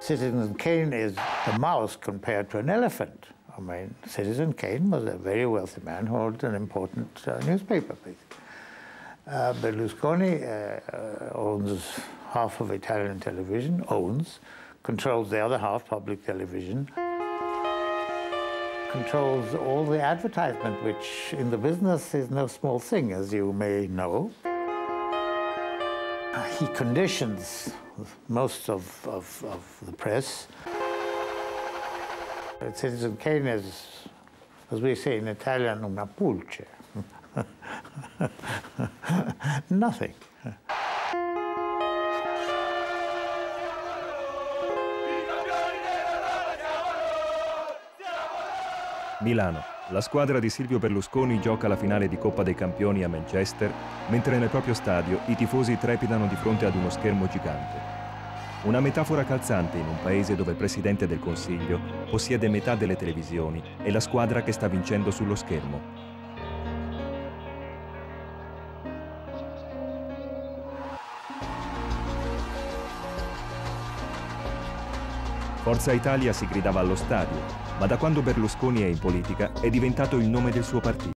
Citizen Kane is a mouse compared to an elephant. I mean, Citizen Kane was a very wealthy man who owned an important uh, newspaper. Uh, Berlusconi uh, owns half of Italian television, owns, controls the other half, public television, controls all the advertisement, which in the business is no small thing, as you may know. He conditions most of, of, of the press. Citizen Kane is, as we say in Italian, una pulce. Nothing. Milano. La squadra di Silvio Berlusconi gioca la finale di Coppa dei Campioni a Manchester, mentre nel proprio stadio i tifosi trepidano di fronte ad uno schermo gigante. Una metafora calzante in un paese dove il Presidente del Consiglio possiede metà delle televisioni e la squadra che sta vincendo sullo schermo. Forza Italia si gridava allo stadio, ma da quando Berlusconi è in politica è diventato il nome del suo partito.